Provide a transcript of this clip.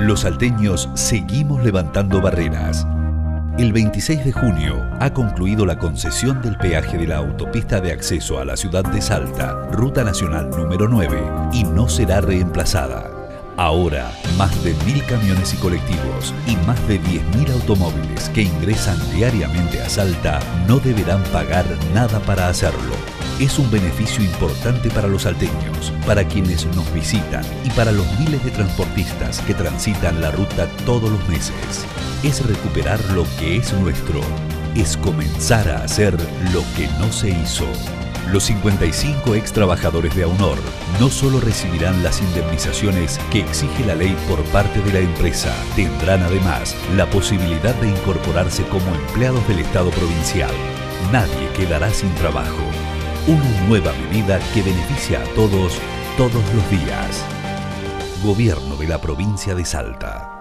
Los salteños seguimos levantando barreras. El 26 de junio ha concluido la concesión del peaje de la autopista de acceso a la ciudad de Salta, Ruta Nacional número 9, y no será reemplazada. Ahora, más de mil camiones y colectivos y más de 10.000 automóviles que ingresan diariamente a Salta no deberán pagar nada para hacerlo. Es un beneficio importante para los salteños, para quienes nos visitan y para los miles de transportistas que transitan la ruta todos los meses. Es recuperar lo que es nuestro. Es comenzar a hacer lo que no se hizo. Los 55 ex trabajadores de AUNOR no solo recibirán las indemnizaciones que exige la ley por parte de la empresa, tendrán además la posibilidad de incorporarse como empleados del Estado provincial. Nadie quedará sin trabajo. Una nueva medida que beneficia a todos, todos los días. Gobierno de la provincia de Salta.